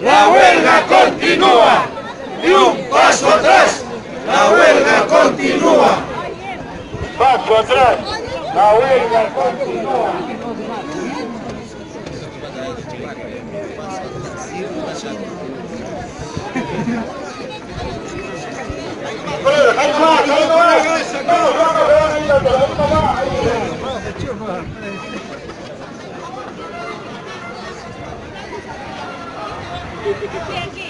la huelga continúa. Ni un paso atrás, la huelga continúa. Paso atrás, la huelga continúa. Vem aqui.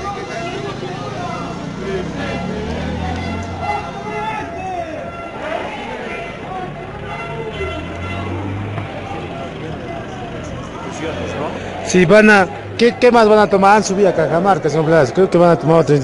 Sí, van a. ¿Qué, qué más van a tomar? Han subido a Cajamarca. Creo que van a tomar otra.